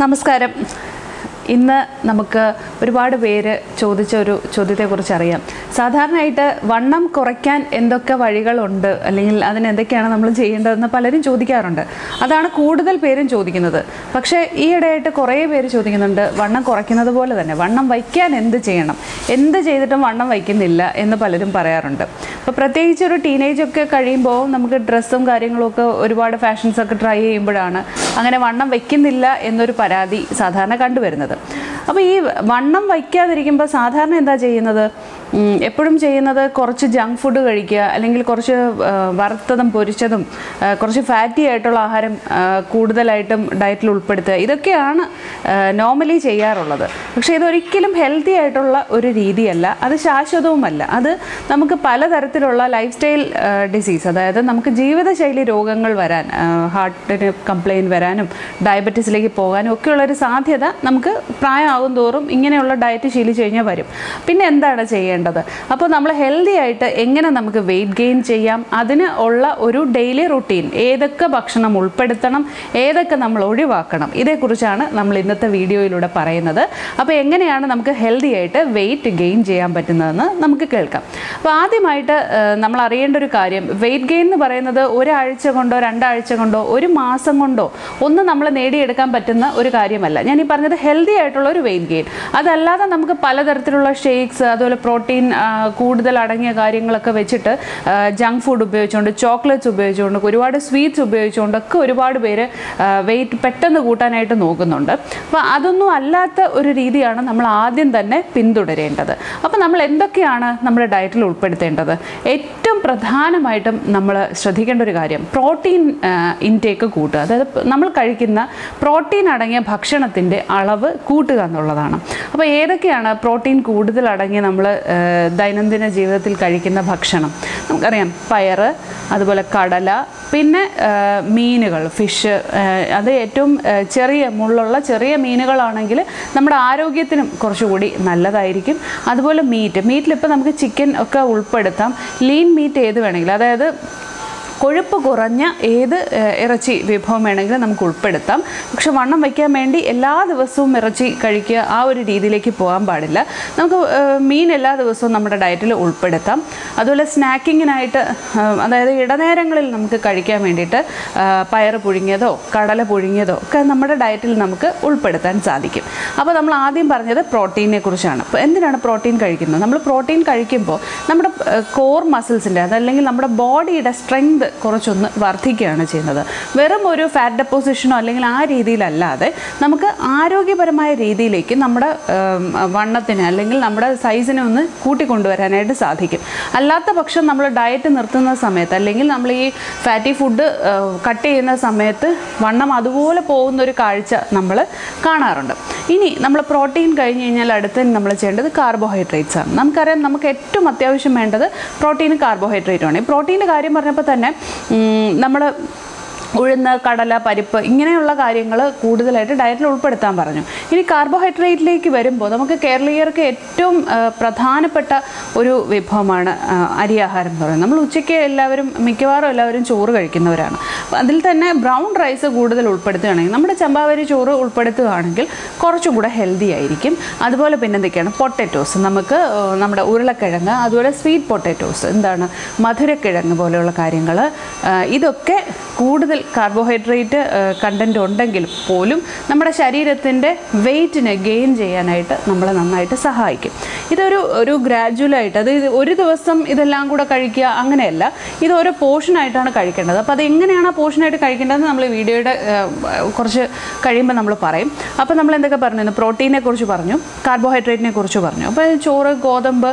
നമസ്കാരം. ഇന്ന് നമുക്ക് ഒരുപാട് പേര് ചോദിച്ച ഒരു ചോദ്യത്തെക്കുറിച്ച് അറിയാം. സാധാരണയായിട്ട് വണ്ണം കുറയ്ക്കാൻ എന്തൊക്കെ വഴികളുണ്ട്? അല്ലെങ്കിൽ അതിന് എന്തൊക്കെയാണ് നമ്മൾ ചെയ്യേണ്ടതെന്ന് പലരും ചോദിക്കാറുണ്ട്. അതാണ് കൂടുതൽ പേരും ചോദിക്കുന്നത്. പക്ഷേ ഈ ഈയിടെയായിട്ട് കുറേ പേര് ചോദിക്കുന്നുണ്ട് വണ്ണം കുറയ്ക്കുന്നത് പോലെ തന്നെ. വണ്ണം വയ്ക്കാൻ എന്ത് ചെയ്യണം? എന്ത് ചെയ്തിട്ടും വണ്ണം വയ്ക്കുന്നില്ല എന്ന് പലരും പറയാറുണ്ട്. അപ്പോൾ പ്രത്യേകിച്ച് ഒരു ടീനേജ് ഒക്കെ കഴിയുമ്പോൾ നമുക്ക് ഡ്രസ്സും കാര്യങ്ങളും ഒക്കെ ഒരുപാട് ഫാഷൻസ് ഒക്കെ ട്രൈ ചെയ്യുമ്പോഴാണ് അങ്ങനെ വണ്ണം വയ്ക്കുന്നില്ല എന്നൊരു പരാതി സാധാരണ കണ്ടുവരുന്നത്. അപ്പോൾ ഈ വണ്ണം വയ്ക്കാതിരിക്കുമ്പോൾ സാധാരണ എന്താ ചെയ്യുന്നത്? എപ്പോഴും ചെയ്യുന്നത് കുറച്ച് ജങ്ക് ഫുഡ് കഴിക്കുക അല്ലെങ്കിൽ കുറച്ച് വറുത്തതും പൊരിച്ചതും കുറച്ച് ഫാറ്റി ആയിട്ടുള്ള ആഹാരം കൂടുതലായിട്ടും ഡയറ്റിൽ ഉൾപ്പെടുത്തുക. ഇതൊക്കെയാണ് നോർമലി ചെയ്യാറുള്ളത്. പക്ഷേ ഇതൊരിക്കലും ഹെൽത്തി ആയിട്ടുള്ള ഒരു രീതിയല്ല. അത് ശാശ്വതവുമല്ല. അത് നമുക്ക് പലതരത്തിലുള്ള ലൈഫ് സ്റ്റൈൽ ഡിസീസ് അതായത് നമുക്ക് ജീവിതശൈലി രോഗങ്ങൾ വരാൻ ഹാർട്ടിന് കംപ്ലയിന്റ് വരാനും ഡയബറ്റീസിലേക്ക് പോകാനും ഒക്കെയുള്ളൊരു സാധ്യത നമുക്ക് പ്രായമാകും തോറും ഇങ്ങനെയുള്ള ഡയറ്റ് ശീലിച്ചു കഴിഞ്ഞാൽ വരും. പിന്നെ എന്താണ് ചെയ്യേണ്ടത്? അപ്പോൾ നമ്മൾ ഹെൽത്തി ആയിട്ട് എങ്ങനെ നമുക്ക് വെയിറ്റ് ഗെയിൻ ചെയ്യാം? അതിന് ഉള്ള ഒരു ഡെയിലി റുട്ടീൻ ഏതൊക്കെ ഭക്ഷണം ഉൾപ്പെടുത്തണം? ഏതൊക്കെ നമ്മൾ ഒഴിവാക്കണം? ഇതേക്കുറിച്ചാണ് നമ്മൾ ഇന്നത്തെ വീഡിയോയിലൂടെ പറയുന്നത്. അപ്പോൾ എങ്ങനെയാണ് നമുക്ക് ഹെൽത്തി ആയിട്ട് വെയിറ്റ് ഗെയിൻ ചെയ്യാൻ പറ്റുന്നതെന്ന് നമുക്ക് കേൾക്കാം. അപ്പോൾ ആദ്യമായിട്ട് നമ്മൾ അറിയേണ്ട ഒരു കാര്യം. വെയിറ്റ് ഗെയിൻ എന്ന് പറയുന്നത് ഒരാഴ്ച കൊണ്ടോ രണ്ടാഴ്ച കൊണ്ടോ ഒരു മാസം കൊണ്ടോ ഒന്നും നമ്മൾ നേടിയെടുക്കാൻ പറ്റുന്ന ഒരു കാര്യമല്ല. ഞാൻ ഈ പറഞ്ഞത് ഹെൽത്തി ആയിട്ടുള്ള ഒരു വെയിറ്റ് ഗെയിൻ അതല്ലാതെ നമുക്ക് പലതരത്തിലുള്ള ഷേക്സ് അതുപോലെ പ്രോട്ടീൻ കൂടുതൽ അടങ്ങിയ കാര്യങ്ങളൊക്കെ വെച്ചിട്ട് ജങ്ക് ഫുഡ് ഉപയോഗിച്ചുകൊണ്ട് ചോക്ലേറ്റ്സ് ഉപയോഗിച്ചുകൊണ്ട് ഒരുപാട് സ്വീറ്റ്സ് ഉപയോഗിച്ചുകൊണ്ടൊക്കെ ഒരുപാട് പേര് വെയിറ്റ് പെട്ടെന്ന് കൂട്ടാനായിട്ട് നോക്കുന്നുണ്ട്. അപ്പോൾ അതൊന്നും അല്ലാത്ത ഒരു രീതിയാണ് നമ്മൾ ആദ്യം തന്നെ പിന്തുടരേണ്ടത്. അപ്പോൾ നമ്മൾ എന്തൊക്കെയാണ് നമ്മുടെ ഡയറ്റിൽ ഉൾപ്പെടുത്തേണ്ടത്? ഏറ്റവും പ്രധാനമായിട്ടും നമ്മൾ ശ്രദ്ധിക്കേണ്ട ഒരു കാര്യം പ്രോട്ടീൻ ഇൻടേക്ക് കൂട്ടുക. അതായത് നമ്മൾ കഴിക്കുന്ന പ്രോട്ടീൻ അടങ്ങിയ ഭക്ഷണത്തിന്റെ അളവ് കൂട്ടുക എന്നുള്ളതാണ്. അപ്പോൾ ഏതൊക്കെയാണ് പ്രോട്ടീൻ കൂടുതൽ അടങ്ങി നമ്മൾ ദൈനംദിന ജീവിതത്തിൽ കഴിക്കുന്ന ഭക്ഷണം? നമുക്കറിയാം പയറ് അതുപോലെ കടല പിന്നെ മീനുകൾ ഫിഷ് അത് ഏറ്റവും ചെറിയ മുള്ളുള്ള ചെറിയ മീനുകളാണെങ്കിൽ നമ്മുടെ ആരോഗ്യത്തിനും കുറച്ചുകൂടി നല്ലതായിരിക്കും. അതുപോലെ മീറ്റ് മീറ്റിലിപ്പോൾ നമുക്ക് ചിക്കൻ ഒക്കെ ഉൾപ്പെടുത്താം. ലീൻ മീറ്റ് ഏത് വേണമെങ്കിലും അതായത് കൊഴുപ്പ് കുറഞ്ഞ ഏത് ഇറച്ചി വിഭവം വേണമെങ്കിലും നമുക്ക് ഉൾപ്പെടുത്താം. പക്ഷെ വണ്ണം വയ്ക്കാൻ വേണ്ടി എല്ലാ ദിവസവും ഇറച്ചി കഴിക്കുക ആ ഒരു രീതിയിലേക്ക് പോകാൻ പാടില്ല. നമുക്ക് മീൻ എല്ലാ ദിവസവും നമ്മുടെ ഡയറ്റിൽ ഉൾപ്പെടുത്താം. അതുപോലെ സ്നാക്കിങ്ങിനായിട്ട് അതായത് ഇടനേരങ്ങളിൽ നമുക്ക് കഴിക്കാൻ വേണ്ടിയിട്ട് പയർ പുഴുങ്ങിയതോ കടല പുഴുങ്ങിയതോ ഒക്കെ നമ്മുടെ ഡയറ്റിൽ നമുക്ക് ഉൾപ്പെടുത്താൻ സാധിക്കും. അപ്പോൾ നമ്മൾ ആദ്യം പറഞ്ഞത് പ്രോട്ടീനെ കുറിച്ചാണ്. അപ്പോൾ എന്തിനാണ് പ്രോട്ടീൻ കഴിക്കുന്നത്? നമ്മൾ പ്രോട്ടീൻ കഴിക്കുമ്പോൾ നമ്മുടെ കോർ മസിൽസിന്റെ അതല്ലെങ്കിൽ നമ്മുടെ ബോഡിയുടെ സ്ട്രെങ്ത് കുറച്ചൊന്ന് വർദ്ധിക്കുകയാണ് ചെയ്യുന്നത്. വെറും ഒരു ഫാറ്റ് ഡെപ്പോസിഷനോ അല്ലെങ്കിൽ ആ രീതിയിലല്ലാതെ നമുക്ക് ആരോഗ്യപരമായ രീതിയിലേക്ക് നമ്മുടെ വണ്ണത്തിന് അല്ലെങ്കിൽ നമ്മുടെ സൈസിനെ ഒന്ന് കൂട്ടിക്കൊണ്ടുവരാനായിട്ട് സാധിക്കും. അല്ലാത്ത പക്ഷം നമ്മൾ ഡയറ്റ് നിർത്തുന്ന സമയത്ത് അല്ലെങ്കിൽ നമ്മൾ ഈ ഫാറ്റി ഫുഡ് കട്ട് ചെയ്യുന്ന സമയത്ത് വണ്ണം അതുപോലെ പോകുന്ന ഒരു കാഴ്ച നമ്മൾ കാണാറുണ്ട്. ഇനി നമ്മൾ പ്രോട്ടീൻ കഴിഞ്ഞ് കഴിഞ്ഞാൽ അടുത്ത് നമ്മൾ ചെയ്യേണ്ടത് കാർബോഹൈഡ്രേറ്റ്സ് ആണ്. നമുക്കറിയാം നമുക്ക് ഏറ്റവും അത്യാവശ്യം വേണ്ടത് പ്രോട്ടീൻ കാർബോഹൈഡ്രേറ്റ് ആണ്. ഈ പ്രോട്ടീന്റെ കാര്യം പറഞ്ഞപ്പോൾ തന്നെ നമ്മൾ ഉഴുന്ന് കടല പരിപ്പ് ഇങ്ങനെയുള്ള കാര്യങ്ങൾ കൂടുതലായിട്ട് ഡയറ്റിൽ ഉൾപ്പെടുത്താൻ പറഞ്ഞു. ഇനി കാർബോഹൈഡ്രേറ്റിലേക്ക് വരുമ്പോൾ നമുക്ക് കേരളീയർക്ക് ഏറ്റവും പ്രധാനപ്പെട്ട ഒരു വിഭവമാണ് അരി അരിയാഹാരം എന്ന് പറയുന്നത്. നമ്മൾ ഉച്ചയ്ക്ക് എല്ലാവരും മിക്കവാറും എല്ലാവരും ചോറ് കഴിക്കുന്നവരാണ്. അതിൽ തന്നെ ബ്രൗൺ റൈസ് കൂടുതൽ ഉൾപ്പെടുത്തുകയാണെങ്കിൽ നമ്മുടെ ചമ്പാവരി ചോറ് ഉൾപ്പെടുത്തുകയാണെങ്കിൽ കുറച്ചും കൂടെ ഹെൽത്തി ആയിരിക്കും. അതുപോലെ പിന്നെ എന്തൊക്കെയാണ്? പൊട്ടറ്റോസ് നമുക്ക് നമ്മുടെ ഉരുളക്കിഴങ്ങ് അതുപോലെ സ്വീറ്റ് പൊട്ടറ്റോസ് എന്താണ്? മധുരക്കിഴങ്ങ് പോലെയുള്ള കാര്യങ്ങൾ ഇതൊക്കെ കൂടുതൽ കാർബോഹൈഡ്രേറ്റ് കണ്ടന്റ് ഉണ്ടെങ്കിൽ പോലും നമ്മുടെ ശരീരത്തിന്റെ വെയിറ്റിനെ ഗെയിൻ ചെയ്യാനായിട്ട് നമ്മളെ നന്നായിട്ട് സഹായിക്കും. ഇതൊരു ഒരു ഗ്രാജുവലായിട്ട് അത് ഒരു ദിവസം ഇതെല്ലാം കൂടെ കഴിക്കുക അങ്ങനെയല്ല ഇത് ഓരോ പോർഷനായിട്ടാണ് കഴിക്കേണ്ടത്. അപ്പോൾ അത് എങ്ങനെയാണ് ആ പോർഷനായിട്ട് കഴിക്കേണ്ടതെന്ന് നമ്മൾ വീഡിയോയുടെ കുറച്ച് കഴിയുമ്പോൾ നമ്മൾ പറയും. അപ്പോൾ നമ്മൾ എന്തൊക്കെ പറഞ്ഞു? പ്രോട്ടീനെ കുറിച്ച് പറഞ്ഞു കാർബോഹൈഡ്രേറ്റിനെ കുറിച്ച് പറഞ്ഞു. അപ്പോൾ ചോറ് ഗോതമ്പ്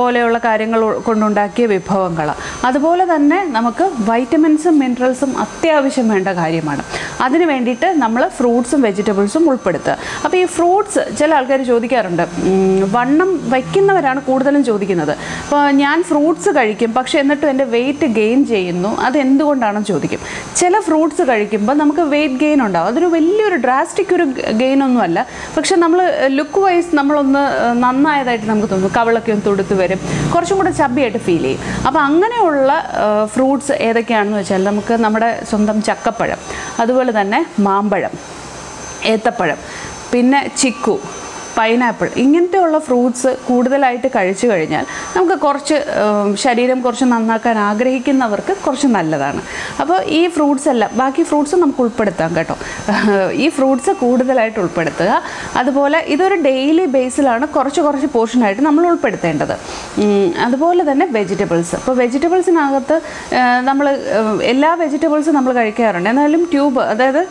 പോലെയുള്ള കാര്യങ്ങൾ കൊണ്ടുണ്ടാക്കിയ വിഭവങ്ങൾ. അതുപോലെ തന്നെ നമുക്ക് വൈറ്റമിൻസും മിനറൽസും അത്യാവശ്യം വേണ്ട കാര്യമാണ്. അതിന് വേണ്ടിയിട്ട് നമ്മൾ ഫ്രൂട്ട്സും വെജിറ്റബിൾസും ഉൾപ്പെടുത്തുക. അപ്പോൾ ഈ ഫ്രൂട്ട്സ് ചില ആൾക്കാർ ചോദിക്കാറുണ്ട് വണ്ണം വയ്ക്കുന്നവരാണ് കൂടുതലും ചോദിക്കുന്നത്. അപ്പോൾ ഞാൻ ഫ്രൂട്ട്സ് കഴിക്കും പക്ഷേ എന്നിട്ടും എന്റെ വെയിറ്റ് ഗെയിൻ ചെയ്യുന്നു അത് എന്തുകൊണ്ടാണെന്ന് ചോദിക്കും. ചില ഫ്രൂട്ട്സ് കഴിക്കുമ്പോൾ നമുക്ക് വെയിറ്റ് ഗെയിൻ ഉണ്ടാവും. അതൊരു വലിയൊരു ഡ്രാസ്റ്റിക് ഒരു ഗെയിൻ ഒന്നുമല്ല പക്ഷെ നമ്മൾ ലുക്ക് വൈസ് നമ്മളൊന്ന് നന്നായതായിട്ട് നമുക്ക് തോന്നും. കവളൊക്കെ ഒന്ന് തൊടുത്ത് വരും. കുറച്ചും കൂടെ ചബ്ബിയായിട്ട് ഫീൽ ചെയ്യും. അപ്പോൾ അങ്ങനെയുള്ള ഫ്രൂട്ട്സ് ഏതൊക്കെയാണെന്ന് വെച്ചാൽ നമുക്ക് നമ്മുടെ സ്വന്തം ചക്കപ്പഴം. അതുപോലെ തന്നെ മാമ്പഴം ഏത്തപ്പഴം പിന്നെ ചിക്കു. പൈനാപ്പിൾ ഇങ്ങനത്തെയുള്ള ഫ്രൂട്ട്സ് കൂടുതലായിട്ട് കഴിച്ചു കഴിഞ്ഞാൽ നമുക്ക് കുറച്ച് ശരീരം കുറച്ച് നന്നാക്കാൻ ആഗ്രഹിക്കുന്നവർക്ക് കുറച്ച് നല്ലതാണ്. അപ്പോൾ ഈ ഫ്രൂട്ട്സ് എല്ലാം ബാക്കി ഫ്രൂട്ട്സ് നമുക്ക് ഉൾപ്പെടുത്താം കേട്ടോ. ഈ ഫ്രൂട്ട്സ് കൂടുതലായിട്ട് ഉൾപ്പെടുത്തുക. അതുപോലെ ഇതൊരു ഡെയിലി ബേസിലാണ് കുറച്ച് കുറച്ച് പോർഷനായിട്ട് നമ്മൾ ഉൾപ്പെടുത്തേണ്ടത്. അതുപോലെ തന്നെ വെജിറ്റബിൾസ്. അപ്പോൾ വെജിറ്റബിൾസിനകത്ത് നമ്മൾ എല്ലാ വെജിറ്റബിൾസും നമ്മൾ കഴിക്കാറുണ്ട്. എന്നാലും ട്യൂബ് അതായത്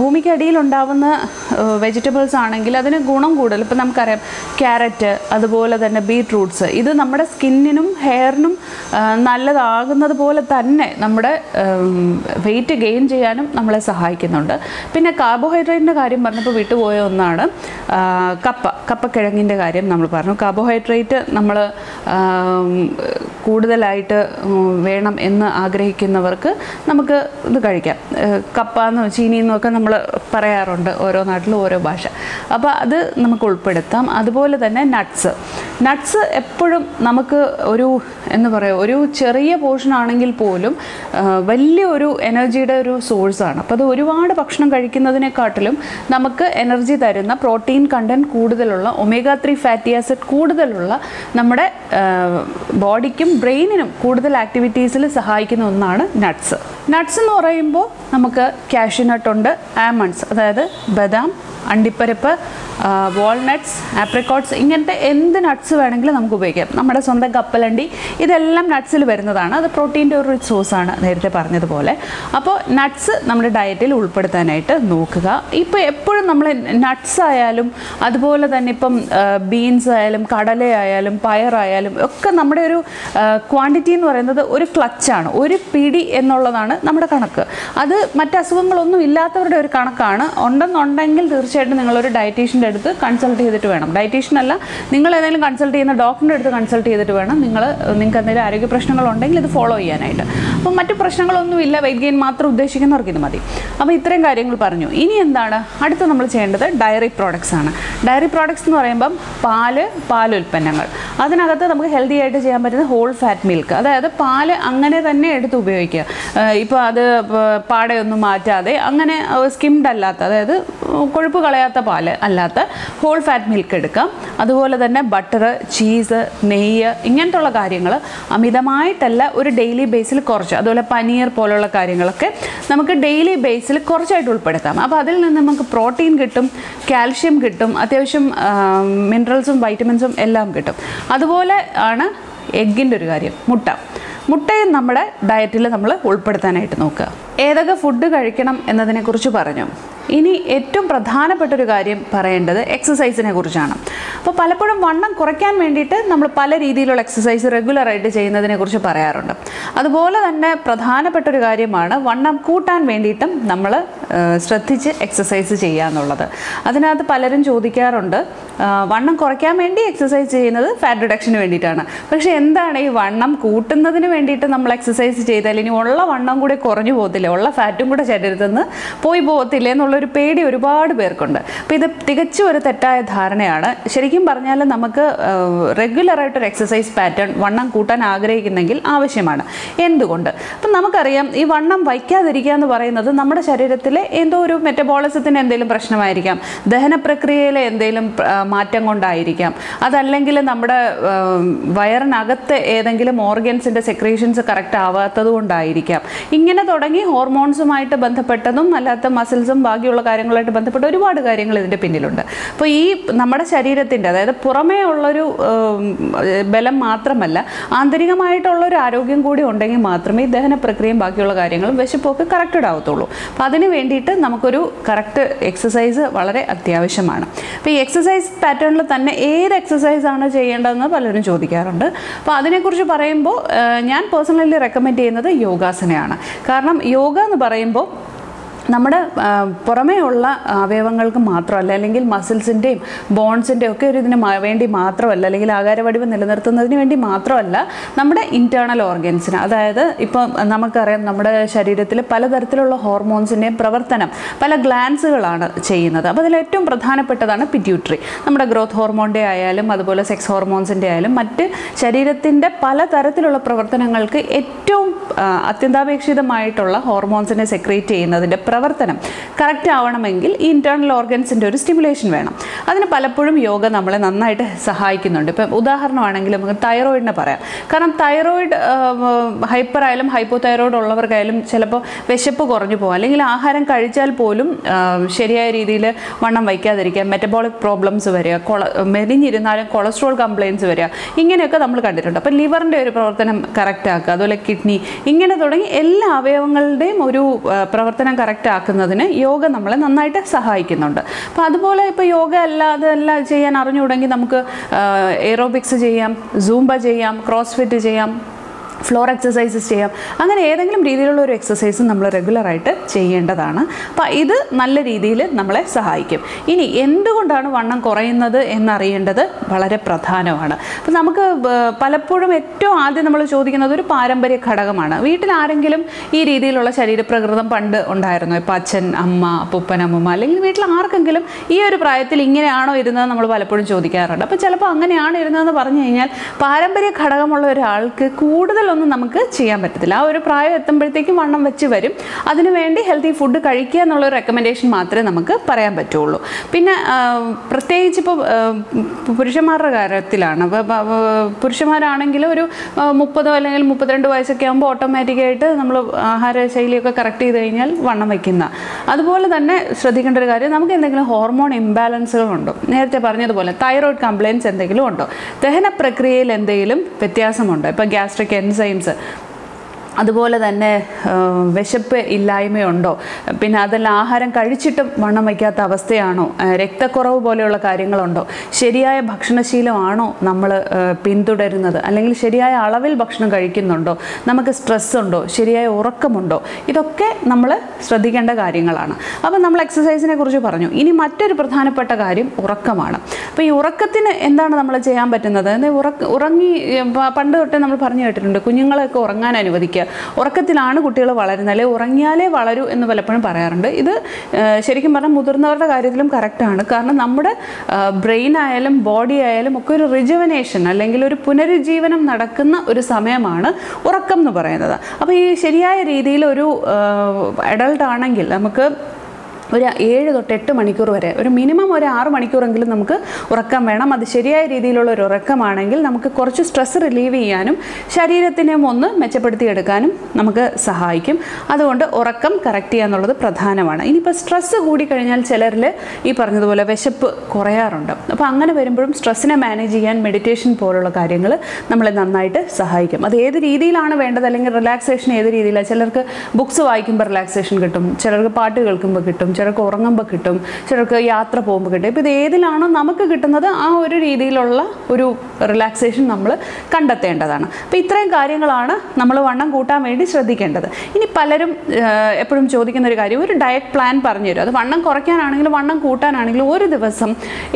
ഭൂമിക്കടിയിലുണ്ടാവുന്ന വെജിറ്റബിൾസ് ആണെങ്കിൽ അതിന് ഗുണം കൂടുതൽ. ഇപ്പം നമുക്കറിയാം ക്യാരറ്റ് അതുപോലെ തന്നെ ബീട്രൂട്ട്സ്. ഇത് നമ്മുടെ സ്കിന്നിനും ഹെയറിനും നല്ലതാകുന്നത് പോലെ തന്നെ നമ്മുടെ വെയിറ്റ് ഗെയിൻ ചെയ്യാനും നമ്മളെ സഹായിക്കുന്നുണ്ട്. പിന്നെ കാർബോഹൈഡ്രേറ്റിന്റെ കാര്യം പറഞ്ഞപ്പോൾ വിട്ടുപോയ ഒന്നാണ് കപ്പ കപ്പക്കിഴങ്ങിന്റെ കാര്യം നമ്മൾ പറഞ്ഞു. കാർബോഹൈഡ്രേറ്റ് നമ്മൾ കൂടുതലായിട്ട് വേണം എന്ന് ആഗ്രഹിക്കുന്നവർക്ക് നമുക്ക് ഇത് കഴിക്കാം. കപ്പ എന്ന് ചീനി എന്നൊക്കെ നമ്മൾ പറയാറുണ്ട് ഓരോ നാട്ടിലും ഓരോ ഭാഷ. അപ്പോൾ അത് നമുക്ക് ഉൾപ്പെടുത്താം. അതുപോലെ തന്നെ നട്ട്സ് നട്ട്സ് എപ്പോഴും നമുക്ക് ഒരു എന്ന് പറയുക ഒരു ചെറിയ പോർഷൻ ആണെങ്കിൽ പോലും വലിയ ഒരു എനർജിയുടെ ഒരു സോഴ്സാണ് അപ്പോൾ അത് ഒരുപാട് ഭക്ഷണം കഴിക്കുന്നതിനെക്കാട്ടിലും നമുക്ക് എനർജി തരുന്ന പ്രോട്ടീൻ കണ്ടന്റ് കൂടുതലുള്ള ഒമേഗ ത്രീ ഫാറ്റി ആസിഡ് കൂടുതലുള്ള നമ്മുടെ ബോഡിക്കും ബ്രെയിനിനും കൂടുതൽ ആക്ടിവിറ്റീസിൽ സഹായിക്കുന്ന ഒന്നാണ് നട്ട്സ് നട്ട്സ് എന്ന് പറയുമ്പോൾ നമുക്ക് കാഷ്യൂനട്ട് ഉണ്ട് ആമണ്ട്സ് അതായത് ബദാം അണ്ടിപ്പരിപ്പ് വാൾനട്ട്സ് ആപ്രിക്കോട്ട്സ് ഇങ്ങനത്തെ എന്ത് നട്ട്സ് വേണമെങ്കിലും നമുക്ക് ഉപയോഗിക്കാം. നമ്മുടെ സ്വന്തം കപ്പലണ്ടി ഇതെല്ലാം നട്ട്സിൽ വരുന്നതാണ്. അത് പ്രോട്ടീന്റെ ഒരു റിച്ച് സോഴ്സാണ് നേരത്തെ പറഞ്ഞതുപോലെ. അപ്പോൾ നട്ട്സ് നമ്മുടെ ഡയറ്റിൽ ഉൾപ്പെടുത്താനായിട്ട് നോക്കുക. ഇപ്പോൾ എപ്പോഴും നമ്മൾ നട്ട്സ് ആയാലും അതുപോലെ തന്നെ ഇപ്പം ബീൻസ് ആയാലും കടലയായാലും പയറായാലും ഒക്കെ നമ്മുടെ ഒരു ക്വാണ്ടിറ്റി എന്ന് പറയുന്നത് ഒരു ക്ലച്ചാണ് ഒരു പിടി എന്നുള്ളതാണ് നമ്മുടെ കണക്ക്. അത് മറ്റ് അസുഖങ്ങളൊന്നും ഇല്ലാത്തവരുടെ ഒരു കണക്കാണ്. ഉണ്ടെന്നുണ്ടെങ്കിൽ തീർച്ചയായിട്ടും നിങ്ങളൊരു ഡയറ്റീഷ്യന്റെ അടുത്ത് കൺസൾട്ട് ചെയ്തിട്ട് വേണം. ഡയറ്റീഷ്യൻ അല്ല നിങ്ങൾ ഏതെങ്കിലും കൺസൾട്ട് ചെയ്യുന്ന ഡോക്ടറിന്റെ അടുത്ത് കൺസൾട്ട് ചെയ്തിട്ട് വേണം. നിങ്ങൾ നിങ്ങൾക്ക് എന്തെങ്കിലും ആരോഗ്യ പ്രശ്നങ്ങളുണ്ടെങ്കിൽ ഇത് ഫോളോ ചെയ്യാനായിട്ട്. അപ്പോൾ മറ്റ് പ്രശ്നങ്ങളൊന്നുമില്ല വെയിറ്റ് ഗെയിൻ മാത്രം ഉദ്ദേശിക്കുന്നവർക്ക് ഇത് മതി. അപ്പോൾ ഇത്രയും കാര്യങ്ങൾ പറഞ്ഞു. ഇനി എന്താണ്? അടുത്ത് നമ്മൾ ചെയ്യേണ്ടത് ഡയറി പ്രോഡക്ട്സ് ആണ്. ഡയറി പ്രോഡക്ട്സ് എന്ന് പറയുമ്പം പാൽ പാൽ ഉൽപ്പന്നങ്ങൾ. അതിനകത്ത് നമുക്ക് ഹെൽത്തി ആയിട്ട് ചെയ്യാൻ പറ്റുന്ന ഹോൾ ഫാറ്റ് മിൽക്ക് അതായത് പാൽ അങ്ങനെ തന്നെ എടുത്ത് ഉപയോഗിക്കുക. ഇപ്പോൾ അത് പാടയൊന്നും മാറ്റാതെ അങ്ങനെ സ്കിംഡ് അല്ലാത്ത അതായത് കൊഴുപ്പ് കളയാത്ത പാൽ അല്ലാത്ത ഹോൾ ഫാറ്റ് മിൽക്ക് എടുക്കാം. അതുപോലെ തന്നെ ബട്ടർ ചീസ് നെയ്യ് ഇങ്ങനത്തുള്ള കാര്യങ്ങൾ അമിതമായിട്ടല്ല ഒരു ഡെയിലി ബേസിൽ കുറച്ച്. അതുപോലെ പനീർ പോലുള്ള കാര്യങ്ങളൊക്കെ നമുക്ക് ഡെയിലി ബേസിൽ കുറച്ചായിട്ട് ഉൾപ്പെടുത്താം. അപ്പോൾ അതിൽ നിന്ന് നമുക്ക് പ്രോട്ടീൻ കിട്ടും കാൽഷ്യം കിട്ടും അത്യാവശ്യം മിനറൽസും വൈറ്റമിൻസും എല്ലാം കിട്ടും. അതുപോലെ ആണ് എഗ്ഗിന്റെ ഒരു കാര്യം മുട്ട. മുട്ടയും നമ്മുടെ ഡയറ്റിൽ നമ്മൾ ഉൾപ്പെടുത്താനായിട്ട് നോക്കുക. ഏതൊക്കെ ഫുഡ് കഴിക്കണം എന്നതിനെക്കുറിച്ച് പറഞ്ഞു? ഇനി ഏറ്റവും പ്രധാനപ്പെട്ട ഒരു കാര്യം പറയേണ്ടത് എക്സസൈസിനെ കുറിച്ചാണ്. അപ്പോൾ പലപ്പോഴും വണ്ണം കുറയ്ക്കാൻ വേണ്ടിയിട്ട് നമ്മൾ പല രീതിയിലുള്ള എക്സസൈസ് റെഗുലറായിട്ട് ചെയ്യുന്നതിനെ കുറിച്ച് പറയാറുണ്ട്. അതുപോലെ തന്നെ പ്രധാനപ്പെട്ട ഒരു കാര്യമാണ് വണ്ണം കൂട്ടാൻ വേണ്ടിയിട്ടും നമ്മൾ ശ്രദ്ധിച്ച് എക്സസൈസ് ചെയ്യുക എന്നുള്ളത്. അതിനകത്ത് പലരും ചോദിക്കാറുണ്ട് വണ്ണം കുറയ്ക്കാൻ വേണ്ടി എക്സസൈസ് ചെയ്യുന്നത് ഫാറ്റ് റിഡക്ഷന് വേണ്ടിയിട്ടാണ്. പക്ഷേ എന്താണ് ഈ വണ്ണം കൂട്ടുന്നതിന് വേണ്ടിയിട്ട് നമ്മൾ എക്സസൈസ് ചെയ്താൽ ഇനി ഉള്ള വണ്ണം കൂടി കുറഞ്ഞു പോകത്തില്ലേ? ഉള്ള ഫാറ്റും കൂടെ ശരീരത്തിൽ നിന്ന് പോയി പോകത്തില്ലേ എന്നുള്ളൊരു പേടി ഒരുപാട് പേർക്കുണ്ട്. അപ്പോൾ ഇത് തികച്ചും ഒരു തെറ്റായ ധാരണയാണ്. ശരിക്കും പറഞ്ഞാൽ നമുക്ക് റെഗുലറായിട്ടൊരു എക്സസൈസ് പാറ്റേൺ വണ്ണം കൂട്ടാൻ ആഗ്രഹിക്കുന്നെങ്കിൽ ആവശ്യമാണ്. എന്തുകൊണ്ട്? അപ്പം നമുക്കറിയാം ഈ വണ്ണം വയ്ക്കാതിരിക്കുക എന്ന് പറയുന്നത് നമ്മുടെ ശരീരത്തിലെ എന്തോ ഒരു മെറ്റബോളിസത്തിന് എന്തെങ്കിലും പ്രശ്നമായിരിക്കാം. ദഹന പ്രക്രിയയിലെ എന്തെങ്കിലും മാറ്റം കൊണ്ടായിരിക്കാം. അതല്ലെങ്കിൽ നമ്മുടെ വയറിനകത്ത് ഏതെങ്കിലും ഓർഗൻസിന്റെ സെക്രീഷൻസ് കറക്റ്റ് ആവാത്തത് കൊണ്ടായിരിക്കാം ഇങ്ങനെ തുടങ്ങി ഹോർമോൺസുമായിട്ട് ബന്ധപ്പെട്ടതും അല്ലാത്ത മസിൽസും ബാക്കിയുള്ള കാര്യങ്ങളായിട്ട് ബന്ധപ്പെട്ട ഒരുപാട് കാര്യങ്ങൾ ഇതിന്റെ പിന്നിലുണ്ട്. അപ്പോൾ ഈ നമ്മുടെ ശരീരത്തിന്റെ അതായത് പുറമേ ഉള്ളൊരു ബലം മാത്രമല്ല ആന്തരികമായിട്ടുള്ളൊരു ആരോഗ്യം കൂടി ഉണ്ടെങ്കിൽ മാത്രമേ ഈ ദഹന പ്രക്രിയയും ബാക്കിയുള്ള കാര്യങ്ങളും വിശപ്പൊക്കെ കറക്റ്റഡ് ആവത്തുള്ളൂ. അപ്പോൾ അതിന് വേണ്ടിയിട്ട് നമുക്കൊരു കറക്റ്റ് എക്സസൈസ് വളരെ അത്യാവശ്യമാണ്. അപ്പോൾ ഈ എക്സസൈസ് പാറ്റേണിൽ തന്നെ ഏത് എക്സസൈസ് ആണ് ചെയ്യേണ്ടതെന്ന് പലരും ചോദിക്കാറുണ്ട്. അപ്പോൾ അതിനെക്കുറിച്ച് പറയുമ്പോൾ ഞാൻ പേഴ്സണലി റെക്കമെൻഡ് ചെയ്യുന്നത് യോഗാസനയാണ്. കാരണം യോഗ എന്ന് പറയുമ്പോൾ നമ്മുടെ പുറമേ ഉള്ള അവയവങ്ങൾക്ക് മാത്രമല്ല അല്ലെങ്കിൽ മസിൽസിന്റെയും ബോൺസിന്റെയും ഒക്കെ ഒരു ഇതിന് വേണ്ടി മാത്രമല്ല അല്ലെങ്കിൽ ആകാരവടിവ് നിലനിർത്തുന്നതിന് വേണ്ടി മാത്രമല്ല നമ്മുടെ ഇന്റേർണൽ ഓർഗൻസിന് അതായത് ഇപ്പോൾ നമുക്കറിയാം നമ്മുടെ ശരീരത്തിൽ പലതരത്തിലുള്ള ഹോർമോൺസിന്റെയും പ്രവർത്തനം പല ഗ്ലാൻസുകളാണ് ചെയ്യുന്നത്. അപ്പോൾ അതിൽ ഏറ്റവും പ്രധാനപ്പെട്ടതാണ് പിറ്റ്യൂട്ടറി നമ്മുടെ ഗ്രോത്ത് ഹോർമോണിന്റെ ആയാലും അതുപോലെ സെക്സ് ഹോർമോൺസിന്റെ ആയാലും മറ്റ് ശരീരത്തിന്റെ പലതരത്തിലുള്ള പ്രവർത്തനങ്ങൾക്ക് ഏറ്റവും അത്യന്താപേക്ഷിതമായിട്ടുള്ള ഹോർമോൺസിനെ സെക്രീറ്റ് ചെയ്യുന്നതിന്റെ പ്രവർത്തനം കറക്റ്റ് ആവണമെങ്കിൽ ഈ ഇന്റേർണൽ ഓർഗൻസിന്റെ ഒരു സ്റ്റിമുലേഷൻ വേണം. അതിന് പലപ്പോഴും യോഗ നമ്മളെ നന്നായിട്ട് സഹായിക്കുന്നുണ്ട്. ഇപ്പം ഉദാഹരണമാണെങ്കിൽ നമുക്ക് തൈറോയിഡിനെ പറയാം. കാരണം തൈറോയിഡ് ഹൈപ്പർ ആയാലും ഹൈപ്പോ തൈറോയിഡ് ഉള്ളവർക്കായാലും ചിലപ്പോൾ വിശപ്പ് കുറഞ്ഞു പോകും. അല്ലെങ്കിൽ ആഹാരം കഴിച്ചാൽ പോലും ശരിയായ രീതിയിൽ വണ്ണം വയ്ക്കാതിരിക്കുക മെറ്റബോളിക് പ്രോബ്ലംസ് വരിക കൊള മെലിഞ്ഞിരുന്നാലും കൊളസ്ട്രോൾ കംപ്ലയിൻസ് വരിക ഇങ്ങനെയൊക്കെ നമ്മൾ കണ്ടിട്ടുണ്ട്. അപ്പോൾ ലിവറിന്റെ ഒരു പ്രവർത്തനം കറക്റ്റ് ആക്കുക അതുപോലെ കിഡ്നി ഇങ്ങനെ തുടങ്ങി എല്ലാ അവയവങ്ങളുടെയും ഒരു പ്രവർത്തനം കറക്റ്റ് ആക്കുന്നതിന് യോഗ നമ്മളെ നന്നായിട്ട് സഹായിക്കുന്നുണ്ട്. അപ്പോൾ അതുപോലെ ഇപ്പോൾ യോഗ അല്ലാതെ എല്ലാം ചെയ്യാൻ അറിഞ്ഞുകൂടെങ്കിൽ നമുക്ക് എയറോബിക്സ് ചെയ്യാം സൂംബ ചെയ്യാം ക്രോസ് ഫിറ്റ് ചെയ്യാം ഫ്ലോർ എക്സസൈസസ് ചെയ്യാം. അങ്ങനെ ഏതെങ്കിലും രീതിയിലുള്ള ഒരു എക്സസൈസ് നമ്മൾ റെഗുലറായിട്ട് ചെയ്യേണ്ടതാണ്. അപ്പോൾ ഇത് നല്ല രീതിയിൽ നമ്മളെ സഹായിക്കും. ഇനി എന്തുകൊണ്ടാണ് വണ്ണം കുറയുന്നത് എന്നറിയേണ്ടത് വളരെ പ്രധാനമാണ്. അപ്പോൾ നമുക്ക് പലപ്പോഴും ഏറ്റവും ആദ്യം നമ്മൾ ചോദിക്കുന്നത് ഒരു പാരമ്പര്യ ഘടകമാണ്. വീട്ടിൽ ആരെങ്കിലും ഈ രീതിയിലുള്ള ശരീരപ്രകൃതം പണ്ട് ഉണ്ടായിരുന്നു? ഇപ്പോൾ അച്ഛൻ അമ്മ അപ്പൂപ്പൻ അമ്മമ്മ അല്ലെങ്കിൽ വീട്ടിൽ ആർക്കെങ്കിലും ഈ ഒരു പ്രായത്തിൽ ഇങ്ങനെയാണോ ഇരുന്നത് നമ്മൾ പലപ്പോഴും ചോദിക്കാറുണ്ട്. അപ്പോൾ ചിലപ്പോൾ അങ്ങനെയാണ് ഇരുന്നതെന്ന് പറഞ്ഞു കഴിഞ്ഞാൽ പാരമ്പര്യ ഘടകമുള്ള ഒരാൾക്ക് കൂടുതലൊന്നും നമുക്ക് ചെയ്യാൻ പറ്റത്തില്ല. ആ ഒരു പ്രായം എത്തുമ്പോഴത്തേക്കും വണ്ണം വെച്ച് വരും. അതിനുവേണ്ടി ഹെൽത്തി ഫുഡ് കഴിക്കുക എന്നുള്ള റെക്കമെൻഡേഷൻ മാത്രമേ നമുക്ക് പറയാൻ പറ്റുള്ളൂ. പിന്നെ പ്രത്യേകിച്ച് ഇപ്പോൾ പുരുഷന്മാരുടെ കാര്യത്തിലാണ്. പുരുഷന്മാരാണെങ്കിൽ ഒരു മുപ്പതോ അല്ലെങ്കിൽ മുപ്പത്തിരണ്ട് വയസ്സൊക്കെ ആകുമ്പോൾ ഓട്ടോമാറ്റിക്കായിട്ട് നമ്മൾ ആഹാര ശൈലിയൊക്കെ കറക്റ്റ് ചെയ്ത് കഴിഞ്ഞാൽ വണ്ണം വയ്ക്കുന്ന അതുപോലെ തന്നെ ശ്രദ്ധിക്കേണ്ട ഒരു കാര്യം നമുക്ക് എന്തെങ്കിലും ഹോർമോൺ ഇംബാലൻസുകളുണ്ടോ നേരത്തെ പറഞ്ഞതുപോലെ തൈറോയ്ഡ് കംപ്ലയിൻസ് എന്തെങ്കിലും ഉണ്ടോ? ദഹന പ്രക്രിയയിൽ എന്തെങ്കിലും വ്യത്യാസമുണ്ടോ? ഇപ്പോൾ ഗ്യാസ്ട്രിക് sayımızı അതുപോലെ തന്നെ വിശപ്പ് ഇല്ലായ്മയുണ്ടോ? പിന്നെ അതെല്ലാം ആഹാരം കഴിച്ചിട്ടും വണ്ണം വയ്ക്കാത്ത അവസ്ഥയാണോ? രക്തക്കുറവ് പോലെയുള്ള കാര്യങ്ങളുണ്ടോ? ശരിയായ ഭക്ഷണശീലമാണോ നമ്മൾ പിന്തുടരുന്നത്? അല്ലെങ്കിൽ ശരിയായ അളവിൽ ഭക്ഷണം കഴിക്കുന്നുണ്ടോ? നമുക്ക് സ്ട്രെസ് ഉണ്ടോ ശരിയായ ഉറക്കമുണ്ടോ? ഇതൊക്കെ നമ്മൾ ശ്രദ്ധിക്കേണ്ട കാര്യങ്ങളാണ്. അപ്പോൾ നമ്മൾ എക്സസൈസിനെ കുറിച്ച് പറഞ്ഞു. ഇനി മറ്റൊരു പ്രധാനപ്പെട്ട കാര്യം ഉറക്കമാണ്. അപ്പോൾ ഈ ഉറക്കത്തിന് എന്താണ് നമ്മൾ ചെയ്യാൻ പറ്റുന്നത്? ഉറങ്ങി പണ്ട് തൊട്ടേ നമ്മൾ പറഞ്ഞു കേട്ടിട്ടുണ്ട് കുഞ്ഞുങ്ങളെയൊക്കെ ഉറങ്ങാൻ അനുവദിക്കുക. ഉറക്കത്തിലാണ് കുട്ടികൾ വളരുന്നത്. അല്ലെങ്കിൽ ഉറങ്ങിയാലേ വളരൂ എന്ന് പലപ്പോഴും പറയാറുണ്ട്. ഇത് ശരിക്കും പറഞ്ഞാൽ മുതിർന്നവരുടെ കാര്യത്തിലും കറക്റ്റാണ് കാരണം നമ്മുടെ ബ്രെയിൻ ആയാലും ബോഡി ആയാലും ഒക്കെ ഒരു റിജുവനേഷൻ അല്ലെങ്കിൽ ഒരു പുനരുജ്ജീവനം നടക്കുന്ന ഒരു സമയമാണ് ഉറക്കം എന്ന് പറയുന്നത്. അപ്പോൾ ഈ ശരിയായ രീതിയിൽ ഒരു അഡൾട്ട് ആണെങ്കിൽ നമുക്ക് ഒരു ഏഴ് തൊട്ട് എട്ട് മണിക്കൂർ വരെ. ഒരു മിനിമം ഒരു ആറ് മണിക്കൂറെങ്കിലും നമുക്ക് ഉറക്കം വേണം. അത് ശരിയായ രീതിയിലുള്ള ഒരു ഉറക്കമാണെങ്കിൽ നമുക്ക് കുറച്ച് സ്ട്രെസ് റിലീവ് ചെയ്യാനും ശരീരത്തിനെ ഒന്ന് മെച്ചപ്പെടുത്തിയെടുക്കാനും നമുക്ക് സഹായിക്കും. അതുകൊണ്ട് ഉറക്കം കറക്റ്റ് ചെയ്യുക എന്നുള്ളത് പ്രധാനമാണ്. ഇനിയിപ്പോൾ സ്ട്രെസ്സ് കൂടിക്കഴിഞ്ഞാൽ ചിലരിൽ ഈ പറഞ്ഞതുപോലെ വിശപ്പ് കുറയാറുണ്ട്. അപ്പോൾ അങ്ങനെ വരുമ്പോഴും സ്ട്രെസ്സിനെ മാനേജ് ചെയ്യാൻ മെഡിറ്റേഷൻ പോലുള്ള കാര്യങ്ങൾ നമ്മളെ നന്നായിട്ട് സഹായിക്കും. അത് ഏത് രീതിയിലാണ് വേണ്ടത്? അല്ലെങ്കിൽ റിലാക്സേഷൻ ഏത് രീതിയിലാണ് ചിലർക്ക് ബുക്സ് വായിക്കുമ്പോൾ റിലാക്സേഷൻ കിട്ടും. ചിലർക്ക് പാട്ട് കേൾക്കുമ്പോൾ കിട്ടും. ചിലർക്ക് ഉറങ്ങുമ്പോൾ കിട്ടും ചിലർക്ക് യാത്ര പോകുമ്പോൾ കിട്ടും. ഇപ്പോൾ ഇത് ഏതിലാണോ നമുക്ക് കിട്ടുന്നത് ആ ഒരു രീതിയിലുള്ള ഒരു റിലാക്സേഷൻ നമ്മൾ കണ്ടെത്തേണ്ടതാണ്. അപ്പോൾ ഇത്രയും കാര്യങ്ങളാണ് നമ്മൾ വണ്ണം കൂട്ടാൻ വേണ്ടി ശ്രദ്ധിക്കേണ്ടത്. ഇനി പലരും എപ്പോഴും ചോദിക്കുന്ന ഒരു കാര്യം ഒരു ഡയറ്റ് പ്ലാൻ പറഞ്ഞു തരും. അത് വണ്ണം കുറയ്ക്കാനാണെങ്കിലും വണ്ണം കൂട്ടാനാണെങ്കിലും ഒരു ദിവസം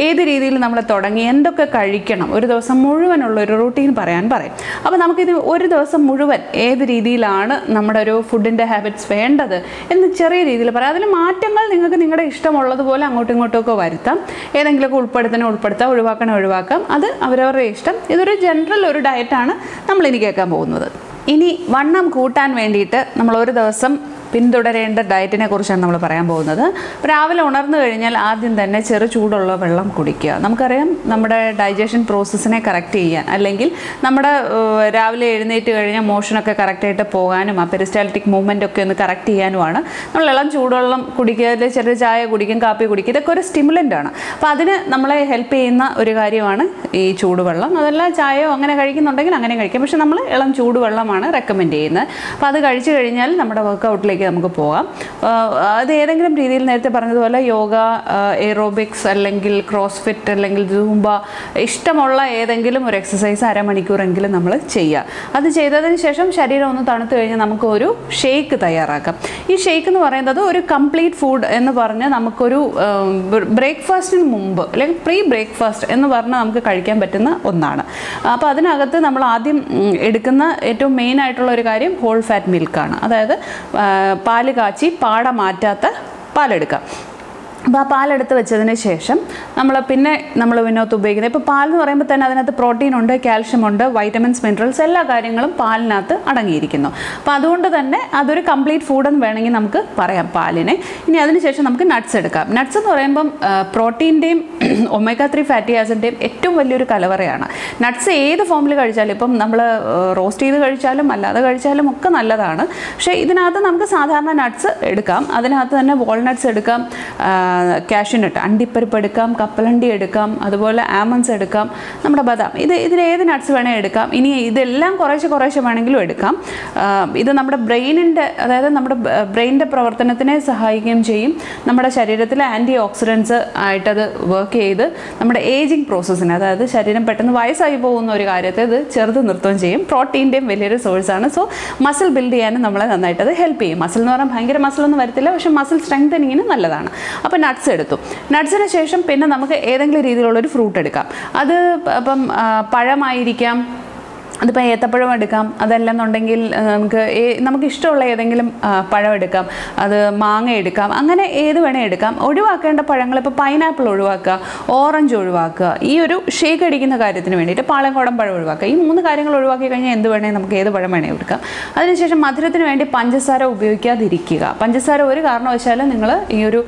ഏത് രീതിയിൽ നമ്മൾ തുടങ്ങി എന്തൊക്കെ കഴിക്കണം ഒരു ദിവസം മുഴുവനുള്ള ഒരു റൂട്ടീൻ പറയാൻ പറയും. അപ്പോൾ നമുക്കിത് ഒരു ദിവസം മുഴുവൻ ഏത് രീതിയിലാണ് നമ്മുടെ ഒരു ഫുഡിന്റെ ഹാബിറ്റ്സ് വേണ്ടത് എന്ന് ചെറിയ രീതിയിൽ പറയാം. അതിൽ മാറ്റങ്ങൾ നിങ്ങൾക്ക് നിങ്ങളുടെ ഇഷ്ടമുള്ളതുപോലെ അങ്ങോട്ടും ഇങ്ങോട്ടും ഒക്കെ വരുത്താം. ഏതെങ്കിലുമൊക്കെ ഉൾപ്പെടുത്തണേ ഉൾപ്പെടുത്താം ഒഴിവാക്കണേ ഒഴിവാക്കാം. അത് അവരവരുടെ ഇഷ്ടം. ഇതൊരു ജനറൽ ഒരു ഡയറ്റാണ് നമ്മൾ ഇനി കേൾക്കാൻ പോകുന്നത്. ഇനി വണ്ണം കൂട്ടാൻ വേണ്ടിയിട്ട് നമ്മൾ ഒരു ദിവസം പിന്തുടരേണ്ട ഡയറ്റിനെ കുറിച്ചാണ് നമ്മൾ പറയാൻ പോകുന്നത്. രാവിലെ ഉണർന്നു കഴിഞ്ഞാൽ ആദ്യം തന്നെ ചെറു ചൂടുള്ള വെള്ളം കുടിക്കുക. നമുക്കറിയാം നമ്മുടെ ഡൈജഷൻ പ്രോസസ്സിനെ കറക്റ്റ് ചെയ്യാൻ അല്ലെങ്കിൽ നമ്മുടെ രാവിലെ എഴുന്നേറ്റ് കഴിഞ്ഞാൽ മോഷനൊക്കെ കറക്റ്റായിട്ട് പോകാനും ആ പെരിസ്റ്റാലിറ്റിക് മൂവ്മെന്റ് ഒക്കെ ഒന്ന് കറക്റ്റ് ചെയ്യാനുമാണ്. നമ്മൾ ഇളം ചൂടുവെള്ളം കുടിക്കുക അല്ലെങ്കിൽ ചെറിയ ചായ കുടിക്കും കാപ്പി കുടിക്കും ഇതൊക്കെ ഒരു സ്റ്റിമുലന്റ് ആണ്. അപ്പോൾ അതിന് നമ്മളെ ഹെൽപ്പ് ചെയ്യുന്ന ഒരു കാര്യമാണ് ഈ ചൂടുവെള്ളം. അതല്ല ചായയോ അങ്ങനെ കഴിക്കുന്നുണ്ടെങ്കിൽ അങ്ങനെ കഴിക്കാം. പക്ഷെ നമ്മൾ ഇളം ചൂടുവെള്ളമാണ് റെക്കമെൻഡ് ചെയ്യുന്നത്. അപ്പോൾ അത് കഴിച്ചു കഴിഞ്ഞാൽ നമ്മുടെ വർക്കൗട്ടിലേക്ക് നമുക്ക് പോകാം. അത് ഏതെങ്കിലും രീതിയിൽ നേരത്തെ പറഞ്ഞതുപോലെ യോഗ എയറോബിക്സ് അല്ലെങ്കിൽ ക്രോസ് ഫിറ്റ് അല്ലെങ്കിൽ ജൂമ്പ ഇഷ്ടമുള്ള ഏതെങ്കിലും ഒരു എക്സസൈസ് അരമണിക്കൂറെങ്കിലും നമ്മൾ ചെയ്യുക. അത് ചെയ്തതിന് ശേഷം ശരീരം ഒന്ന് തണുത്തു കഴിഞ്ഞാൽ നമുക്ക് ഒരു ഷേക്ക് തയ്യാറാക്കാം. ഈ ഷേക്ക് എന്ന് പറയുന്നത് ഒരു കംപ്ലീറ്റ് ഫുഡ് എന്ന് പറഞ്ഞ് നമുക്കൊരു ബ്രേക്ക്ഫാസ്റ്റിന് മുമ്പ് അല്ലെങ്കിൽ പ്രീ ബ്രേക്ക്ഫാസ്റ്റ് എന്ന് പറഞ്ഞാൽ നമുക്ക് കഴിക്കാൻ പറ്റുന്ന ഒന്നാണ്. അപ്പോൾ അതിനകത്ത് നമ്മൾ ആദ്യം എടുക്കുന്ന ഏറ്റവും മെയിൻ ആയിട്ടുള്ള ഒരു കാര്യം ഹോൾ ഫാറ്റ് മിൽക്കാണ് അതായത് പാൽ കാച്ചി പാട മാറ്റാത്ത പാലെടുക്കാം. അപ്പോൾ ആ പാലെടുത്ത് വെച്ചതിന് ശേഷം നമ്മൾ പിന്നെ നമ്മൾ വിനോദത്ത് ഉപയോഗിക്കുന്നത്. ഇപ്പോൾ പാൽ എന്ന് പറയുമ്പോൾ തന്നെ അതിനകത്ത് പ്രോട്ടീൻ ഉണ്ട് കാൽഷ്യം ഉണ്ട് വൈറ്റമിൻസ് മിനറൽസ് എല്ലാ കാര്യങ്ങളും പാലിനകത്ത് അടങ്ങിയിരിക്കുന്നു. അപ്പോൾ അതുകൊണ്ട് തന്നെ അതൊരു കംപ്ലീറ്റ് ഫുഡെന്ന് വേണമെങ്കിൽ നമുക്ക് പറയാം പാലിനെ. ഇനി അതിനുശേഷം നമുക്ക് നട്ട്സ് എടുക്കാം. നട്ട്സ് എന്ന് പറയുമ്പം പ്രോട്ടീന്റെയും ഒമേഗ ത്രീ ഫാറ്റി ആസിഡിന്റെയും ഏറ്റവും വലിയൊരു കലവറയാണ്. നട്ട്സ് ഏത് ഫോമിൽ കഴിച്ചാലും ഇപ്പം നമ്മൾ റോസ്റ്റ് ചെയ്ത് കഴിച്ചാലും അല്ലാതെ കഴിച്ചാലും ഒക്കെ നല്ലതാണ്. പക്ഷേ ഇതിനകത്ത് നമുക്ക് സാധാരണ നട്ട്സ് എടുക്കാം. അതിനകത്ത് തന്നെ വാൾനട്ട്സ് എടുക്കാം. കാഷ്യൂനട്ട് അണ്ടിപ്പരിപ്പ് എടുക്കാം കപ്പലണ്ടി എടുക്കാം അതുപോലെ ആമൻസ് എടുക്കാം നമ്മുടെ ബദാം. ഇത് ഇതിലേത് നട്ട്സ് വേണേൽ എടുക്കാം. ഇനി ഇതെല്ലാം കുറേശ്ശെ കുറേശ്ശെ വേണമെങ്കിലും എടുക്കാം. ഇത് നമ്മുടെ ബ്രെയിനിന്റെ അതായത് നമ്മുടെ ബ്രെയിനിന്റെ പ്രവർത്തനത്തിനെ സഹായിക്കുകയും ചെയ്യും. നമ്മുടെ ശരീരത്തിലെ ആന്റി ഓക്സിഡൻസ് ആയിട്ടത് വർക്ക് ചെയ്ത് നമ്മുടെ ഏജിങ് പ്രോസസ്സിന് അതായത് ശരീരം പെട്ടെന്ന് വയസ്സായി പോകുന്ന ഒരു കാര്യത്തെ ഇത് ചെറുത് നിർത്തുകയും ചെയ്യും. പ്രോട്ടീന്റെയും വലിയൊരു സോഴ്സാണ് സോ മസിൽ ബിൽഡ് ചെയ്യാനും നമ്മളെ നന്നായിട്ട് അത് ഹെൽപ്പ് ചെയ്യും. മസിൽ എന്ന് പറഞ്ഞാൽ ഭയങ്കര മസിലൊന്നും വരത്തില്ല. പക്ഷേ മസിൽ സ്ട്രെങ്തനിങ്ങിന് നല്ലതാണ്. അപ്പോൾ നട്ട്സ് എടുത്തു. നട്ട്സിന് ശേഷം പിന്നെ നമുക്ക് ഏതെങ്കിലും രീതിയിലുള്ളൊരു ഫ്രൂട്ട് എടുക്കാം. അത് ഇപ്പം പഴമായിരിക്കാം അതിപ്പോൾ ഏത്തപ്പഴം എടുക്കാം. അതല്ലെന്നുണ്ടെങ്കിൽ നമുക്ക് നമുക്ക് ഇഷ്ടമുള്ള ഏതെങ്കിലും പഴം എടുക്കാം. അത് മാങ്ങ എടുക്കാം. അങ്ങനെ ഏത് വേണേൽ എടുക്കാം. ഒഴിവാക്കേണ്ട പഴങ്ങൾ ഇപ്പോൾ പൈനാപ്പിൾ ഒഴിവാക്കുക ഓറഞ്ച് ഒഴിവാക്കുക ഈ ഒരു ഷേക്ക് അടിക്കുന്ന കാര്യത്തിന് വേണ്ടിയിട്ട് പാളയംകോടൻ പഴം ഒഴിവാക്കുക. ഈ മൂന്ന് കാര്യങ്ങൾ ഒഴിവാക്കി കഴിഞ്ഞാൽ എന്ത് വേണേൽ നമുക്ക് ഏത് പഴം വേണേൽ എടുക്കാം. അതിനുശേഷം മധുരത്തിന് വേണ്ടി പഞ്ചസാര ഉപയോഗിക്കാതിരിക്കുക. പഞ്ചസാര ഒരു കാരണവശാലും നിങ്ങൾ ഈ ഒരു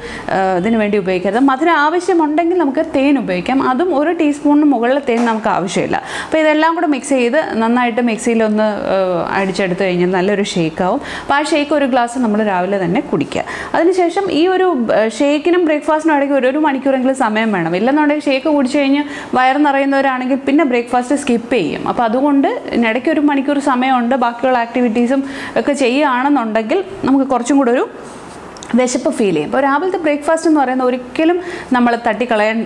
ഇതിന് വേണ്ടി ഉപയോഗിക്കരുത്. മധുരം ആവശ്യമുണ്ടെങ്കിൽ നമുക്ക് തേൻ ഉപയോഗിക്കാം. അതും ഒരു ടീസ്പൂണിന് മുകളിൽ തേൻ നമുക്ക് ആവശ്യമില്ല. അപ്പോൾ ഇതെല്ലാം കൂടെ മിക്സ് ചെയ്ത് നന്നായിട്ട് മിക്സിയിലൊന്ന് അടിച്ചെടുത്ത് കഴിഞ്ഞാൽ നല്ലൊരു ഷേക്കാവും. അപ്പോൾ ആ ഷേക്ക് ഒരു ഗ്ലാസ് നമ്മൾ രാവിലെ തന്നെ കുടിക്കുക. അതിനുശേഷം ഈ ഒരു ഷേക്കിനും ബ്രേക്ക്ഫാസ്റ്റിനും ഇടയ്ക്ക് ഒരു ഒരു മണിക്കൂറെങ്കിലും സമയം വേണം. ഇല്ലെന്നുണ്ടെങ്കിൽ ഷേക്ക് കുടിച്ചു കഴിഞ്ഞ് വയർ നിറയുന്നവരാണെങ്കിൽ പിന്നെ ബ്രേക്ക്ഫാസ്റ്റ് സ്കിപ്പ് ചെയ്യും. അപ്പോൾ അതുകൊണ്ട് ഇടയ്ക്ക് ഒരു മണിക്കൂർ സമയമുണ്ട്. ബാക്കിയുള്ള ആക്ടിവിറ്റീസും ഒക്കെ ചെയ്യുകയാണെന്നുണ്ടെങ്കിൽ നമുക്ക് കുറച്ചും കൂടെ ഒരു വിശപ്പ് ഫീൽ ചെയ്യും. അപ്പോൾ രാവിലത്തെ ബ്രേക്ക്ഫാസ്റ്റ് എന്ന് പറയുന്നത് ഒരിക്കലും നമ്മൾ തട്ടിക്കളയാൻ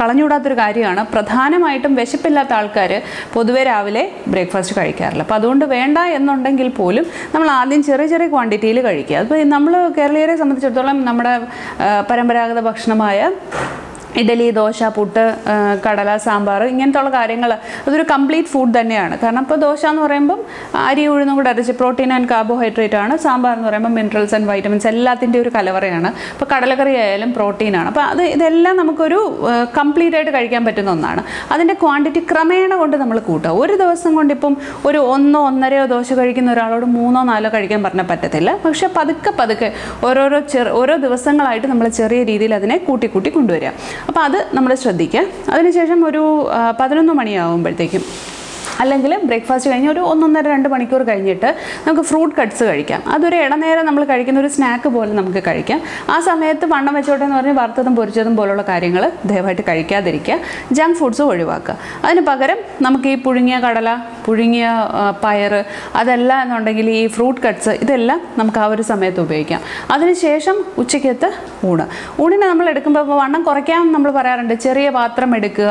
കളഞ്ഞുകൂടാത്തൊരു കാര്യമാണ്. പ്രധാനമായിട്ടും വിശപ്പില്ലാത്ത ആൾക്കാർ പൊതുവെ രാവിലെ ബ്രേക്ക്ഫാസ്റ്റ് കഴിക്കാറില്ല. അപ്പോൾ അതുകൊണ്ട് വേണ്ട എന്നുണ്ടെങ്കിൽ പോലും നമ്മൾ ആദ്യം ചെറിയ ചെറിയ ക്വാണ്ടിറ്റിയിൽ കഴിക്കുക. അപ്പോൾ നമ്മൾ കേരളീയരെ സംബന്ധിച്ചിടത്തോളം നമ്മുടെ പരമ്പരാഗത ഭക്ഷണമായ ഇഡലി ദോശ പുട്ട് കടല സാമ്പാർ ഇങ്ങനത്തെ ഉള്ള കാര്യങ്ങൾ അതൊരു കംപ്ലീറ്റ് ഫുഡ് തന്നെയാണ്. കാരണം ഇപ്പോൾ ദോശ എന്ന് പറയുമ്പം അരി ഉഴുന്നും കൂടെ അരച്ച് പ്രോട്ടീൻ ആൻഡ് കാർബോഹൈഡ്രേറ്റ് ആണ് സാമ്പാർ എന്ന് പറയുമ്പോൾ മിനറൽസ് ആൻഡ് വൈറ്റമിൻസ് എല്ലാത്തിന്റെ ഒരു കലവറയാണ്. ഇപ്പോൾ കടലക്കറി ആയാലും പ്രോട്ടീനാണ് അപ്പോൾ അത് ഇതെല്ലാം നമുക്കൊരു കംപ്ലീറ്റ് ആയിട്ട് കഴിക്കാൻ പറ്റുന്ന ഒന്നാണ്. അതിന്റെ ക്വാണ്ടിറ്റി ക്രമേണ കൊണ്ട് നമ്മൾ കൂട്ടുക. ഒരു ദിവസം കൊണ്ട് ഇപ്പം ഒരു ഒന്നോ ഒന്നരയോ ദോശ കഴിക്കുന്ന ഒരാളോട് മൂന്നോ നാലോ കഴിക്കാൻ പറഞ്ഞാൽ പറ്റത്തില്ല. പക്ഷേ പതുക്കെ പതുക്കെ ഓരോരോ ചെറു ഓരോ ദിവസങ്ങളായിട്ട് നമ്മൾ ചെറിയ രീതിയിൽ അതിനെ കൂട്ടി കൂട്ടി കൊണ്ടുവരിക. അപ്പോൾ അത് നമ്മൾ ശ്രദ്ധിക്കുക. അതിനുശേഷം ഒരു പതിനൊന്ന് മണിയാകുമ്പോഴത്തേക്കും അല്ലെങ്കിൽ ബ്രേക്ക്ഫാസ്റ്റ് കഴിഞ്ഞ് ഒരു ഒന്നൊന്നര രണ്ട് മണിക്കൂർ കഴിഞ്ഞിട്ട് നമുക്ക് ഫ്രൂട്ട് കട്ട്സ് കഴിക്കാം. അതൊരു ഇടനേരം നമ്മൾ കഴിക്കുന്ന ഒരു സ്നാക്ക് പോലെ നമുക്ക് കഴിക്കാം. ആ സമയത്ത് വണ്ണം വെച്ചോട്ടെ എന്ന് പറഞ്ഞ് വറുത്തതും പൊരിച്ചതും പോലുള്ള കാര്യങ്ങൾ ദയവായിട്ട് കഴിക്കാതിരിക്കുക. ജങ്ക് ഫുഡ്സ് ഒഴിവാക്കുക. അതിന് പകരം നമുക്ക് ഈ പുഴുങ്ങിയ കടല പുഴുങ്ങിയ പയർ അതെല്ലാം എന്നുണ്ടെങ്കിൽ ഈ ഫ്രൂട്ട് കട്ട്സ് ഇതെല്ലാം നമുക്ക് ആ ഒരു സമയത്ത് ഉപയോഗിക്കാം. അതിനുശേഷം ഉച്ചയ്ക്കത്തെ ഊണ്. ഊണിന് നമ്മൾ എടുക്കുമ്പോൾ വണ്ണം കുറയ്ക്കാൻ നമ്മൾ പറയാറുണ്ട്. ചെറിയ പാത്രം എടുക്കുക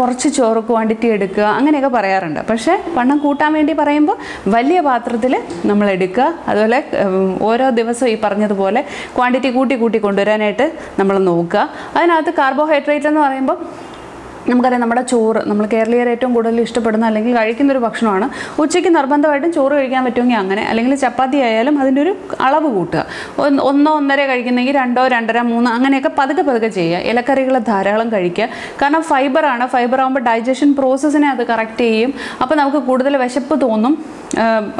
കുറച്ച് ചോറ് ക്വാണ്ടിറ്റി എടുക്കുക അങ്ങനെയൊക്കെ പറയാറുണ്ട്. പക്ഷേ വണ്ണം കൂട്ടാൻ വേണ്ടി പറയുമ്പോൾ വലിയ പാത്രത്തിൽ നമ്മൾ എടുക്കുക അതുപോലെ ഓരോ ദിവസവും ഈ പറഞ്ഞതുപോലെ ക്വാണ്ടിറ്റി കൂട്ടി കൂട്ടി കൊണ്ടുവരാനായിട്ട് നമ്മൾ നോക്കുക. അതിനകത്ത് കാർബോഹൈഡ്രേറ്റ് എന്ന് പറയുമ്പോൾ നമുക്കറിയാം നമ്മുടെ ചോറ് നമ്മൾ കേരളീയർ ഏറ്റവും കൂടുതൽ ഇഷ്ടപ്പെടുന്ന അല്ലെങ്കിൽ കഴിക്കുന്ന ഒരു ഭക്ഷണമാണ്. ഉച്ചയ്ക്ക് നിർബന്ധമായിട്ടും ചോറ് കഴിക്കാൻ പറ്റുമെങ്കിൽ അങ്ങനെ അല്ലെങ്കിൽ ചപ്പാത്തി ആയാലും അതിന്റെ ഒരു അളവ് കൂട്ടുക. ഒന്നോ ഒന്നര കഴിക്കുന്നെങ്കിൽ രണ്ടോ രണ്ടര മൂന്ന് അങ്ങനെയൊക്കെ പതുക്കെ പതുക്കെ ചെയ്യുക. ഇലക്കറികൾ ധാരാളം കഴിക്കുക. കാരണം ഫൈബറാണ് ഫൈബർ ആകുമ്പോൾ ഡൈജഷൻ പ്രോസസ്സിനെ അത് കറക്റ്റ് ചെയ്യും. അപ്പോൾ നമുക്ക് കൂടുതൽ വിശപ്പ് തോന്നും.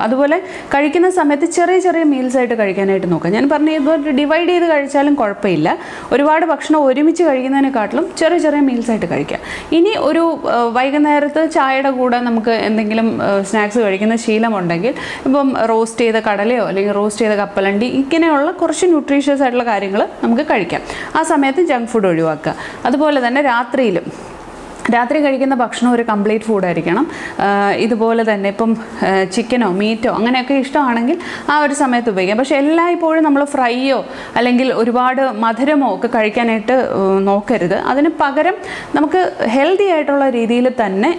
അതുപോലെ കഴിക്കുന്ന സമയത്ത് ചെറിയ ചെറിയ മീൽസ് ആയിട്ട് കഴിക്കാനായിട്ട് നോക്കുക ഞാൻ പറഞ്ഞ ഇതുപോലെ ഡിവൈഡ് ചെയ്ത് കഴിച്ചാലും കുഴപ്പമില്ല. ഒരുപാട് ഭക്ഷണം ഒരുമിച്ച് കഴിക്കുന്നതിനെക്കാട്ടിലും ചെറിയ ചെറിയ മീൽസ് ആയിട്ട് കഴിക്കുക ഇനി ഒരു വൈകുന്നേരത്ത് ചായയുടെ കൂടെ നമുക്ക് എന്തെങ്കിലും സ്നാക്സ് കഴിക്കുന്ന ശീലമുണ്ടെങ്കിൽ ഇപ്പം റോസ്റ്റ് ചെയ്ത കടലയോ അല്ലെങ്കിൽ റോസ്റ്റ് ചെയ്ത കപ്പലണ്ടി ഇങ്ങനെയുള്ള കുറച്ച് ന്യൂട്രീഷ്യസ് ആയിട്ടുള്ള കാര്യങ്ങൾ നമുക്ക് കഴിക്കാം. ആ സമയത്ത് ജങ്ക് ഫുഡ് ഒഴിവാക്കുക. അതുപോലെ തന്നെ രാത്രിയിലും രാത്രി കഴിക്കുന്ന ഭക്ഷണം ഒരു കംപ്ലീറ്റ് ഫുഡായിരിക്കണം. ഇതുപോലെ തന്നെ ഇപ്പം ചിക്കനോ മീറ്റോ അങ്ങനെയൊക്കെ ഇഷ്ടമാണെങ്കിൽ ആ ഒരു സമയത്ത് ഉപയോഗിക്കാം. പക്ഷേ എല്ലായ്പ്പോഴും നമ്മൾ ഫ്രൈയോ അല്ലെങ്കിൽ ഒരുപാട് മധുരമോ ഒക്കെ കഴിക്കാനായിട്ട് നോക്കരുത്. അതിന് പകരം നമുക്ക് ഹെൽത്തി ആയിട്ടുള്ള രീതിയിൽ തന്നെ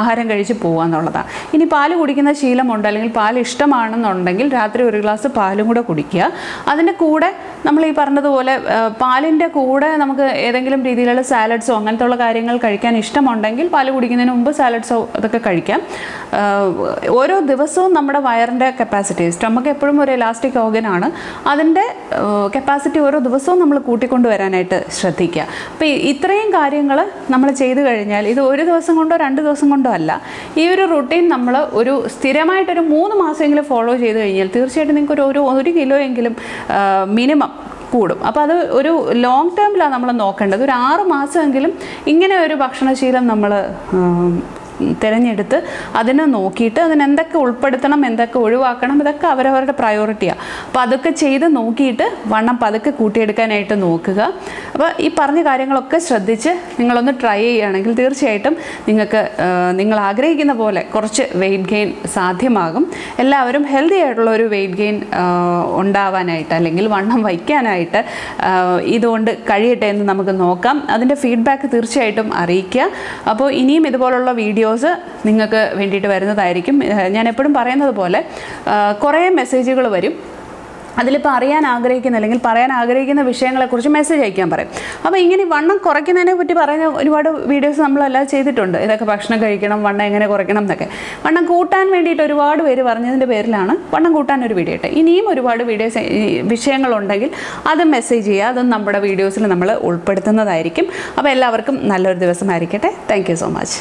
ആഹാരം കഴിച്ച് പോകുക എന്നുള്ളതാണ്. ഇനി പാൽ കുടിക്കുന്ന ശീലമുണ്ട് അല്ലെങ്കിൽ പാൽ ഇഷ്ടമാണെന്നുണ്ടെങ്കിൽ രാത്രി ഒരു ഗ്ലാസ് പാലും കൂടെ കുടിക്കുക. അതിന്റെ കൂടെ നമ്മൾ ഈ പറഞ്ഞതുപോലെ പാലിന്റെ കൂടെ നമുക്ക് ഏതെങ്കിലും രീതിയിലുള്ള സാലഡ്സോ അങ്ങനത്തെ ഉള്ള കാര്യങ്ങൾ കഴിക്കാൻ ഇഷ്ടമുണ്ടെങ്കിൽ പാൽ കുടിക്കുന്നതിന് മുമ്പ് സാലഡ്സോ അതൊക്കെ കഴിക്കാം. ഓരോ ദിവസവും നമ്മുടെ വയറിന്റെ കപ്പാസിറ്റി സ്റ്റൊമക്ക് എപ്പോഴും ഒരു എലാസ്റ്റിക് ഓർഗനാണ് അതിന്റെ കപ്പാസിറ്റി ഓരോ ദിവസവും നമ്മൾ കൂട്ടിക്കൊണ്ടുവരാനായിട്ട് ശ്രദ്ധിക്കുക. അപ്പോൾ ഇത്രയും കാര്യങ്ങൾ നമ്മൾ ചെയ്തു കഴിഞ്ഞാൽ ഇത് ഒരു ദിവസം കൊണ്ടോ രണ്ട് ദിവസം കൊണ്ടോ അല്ല ഈ ഒരു റുട്ടീൻ നമ്മൾ ഒരു സ്ഥിരമായിട്ടൊരു മൂന്ന് മാസമെങ്കിലും ഫോളോ ചെയ്ത് കഴിഞ്ഞാൽ തീർച്ചയായിട്ടും നിങ്ങൾക്ക് ഒരു ഒരു കിലോ എങ്കിലും മിനിമം കൂടും. അപ്പോൾ അത് ഒരു ലോങ് ടേമിലാണ് നമ്മൾ നോക്കേണ്ടത്. ഒരു ആറ് മാസമെങ്കിലും ഇങ്ങനെ ഒരു ഭക്ഷണശീലം നമ്മൾ തിരഞ്ഞെടുത്ത് അതിനെ നോക്കിയിട്ട് അതിന് എന്തൊക്കെ ഉൾപ്പെടുത്തണം എന്തൊക്കെ ഒഴിവാക്കണം ഇതൊക്കെ അവരവരുടെ പ്രയോറിറ്റിയാണ് അപ്പോൾ അതൊക്കെ ചെയ്ത് നോക്കിയിട്ട് വണ്ണം പതുക്കെ കൂട്ടിയെടുക്കാനായിട്ട് നോക്കുക. അപ്പോൾ ഈ പറഞ്ഞ കാര്യങ്ങളൊക്കെ ശ്രദ്ധിച്ച് നിങ്ങളൊന്ന് ട്രൈ ചെയ്യുകയാണെങ്കിൽ തീർച്ചയായിട്ടും നിങ്ങൾക്ക് നിങ്ങൾ ആഗ്രഹിക്കുന്ന പോലെ കുറച്ച് വെയിറ്റ് ഗെയിൻ സാധ്യമാകും. എല്ലാവരും ഹെൽത്തി ആയിട്ടുള്ള ഒരു വെയിറ്റ് ഗെയിൻ ഉണ്ടാവാനായിട്ട് അല്ലെങ്കിൽ വണ്ണം വയ്ക്കാനായിട്ട് ഇതുകൊണ്ട് കഴിയട്ടെ എന്ന് നമുക്ക് നോക്കാം. അതിന്റെ ഫീഡ്ബാക്ക് തീർച്ചയായിട്ടും അറിയിക്കുക. അപ്പോൾ ഇനിയും ഇതുപോലുള്ള വീഡിയോസ് നിങ്ങൾക്ക് വേണ്ടിയിട്ട് വരുന്നതായിരിക്കും. ഞാൻ എപ്പോഴും പറയുന്നത് പോലെ കുറേ മെസ്സേജുകൾ വരും. അതിലിപ്പോൾ അറിയാൻ ആഗ്രഹിക്കുന്ന അല്ലെങ്കിൽ പറയാൻ ആഗ്രഹിക്കുന്ന വിഷയങ്ങളെക്കുറിച്ച് മെസ്സേജ് അയക്കാൻ പറയും. അപ്പോൾ ഇങ്ങനെ വണ്ണം കുറയ്ക്കുന്നതിനെ പറ്റി പറയുന്ന ഒരുപാട് വീഡിയോസ് നമ്മളെല്ലാം ചെയ്തിട്ടുണ്ട്. ഇതൊക്കെ ഭക്ഷണം കഴിക്കണം വണ്ണം എങ്ങനെ കുറയ്ക്കണം എന്നൊക്കെ. വണ്ണം കൂട്ടാൻ വേണ്ടിയിട്ട് ഒരുപാട് പേര് പറഞ്ഞതിന്റെ പേരിലാണ് വണ്ണം കൂട്ടാൻ ഒരു വീഡിയോ ഇട്ടത്. ഇനിയും ഒരുപാട് വീഡിയോസ് വിഷയങ്ങളുണ്ടെങ്കിൽ അത് മെസ്സേജ് ചെയ്യുക. അതും നമ്മുടെ വീഡിയോസിൽ നമ്മൾ ഉൾപ്പെടുത്തുന്നതായിരിക്കും. അപ്പോൾ എല്ലാവർക്കും നല്ലൊരു ദിവസമായിരിക്കട്ടെ. Thank so much